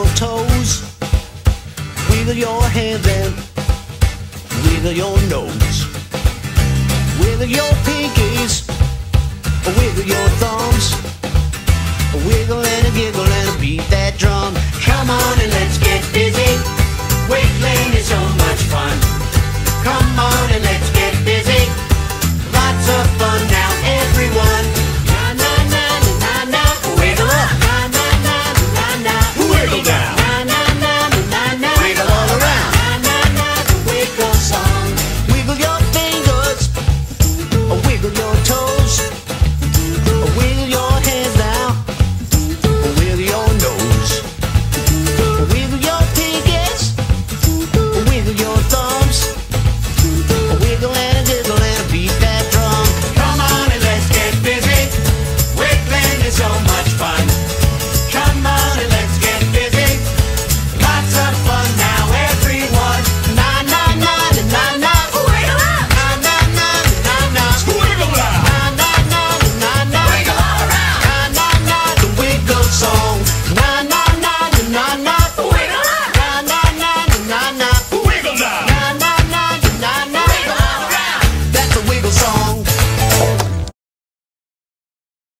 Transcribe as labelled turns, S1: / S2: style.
S1: Wiggle your toes, wiggle your hands and wiggle your nose. Wiggle your pinkies, wiggle your thumbs. Wiggle and a giggle and a beat that drum.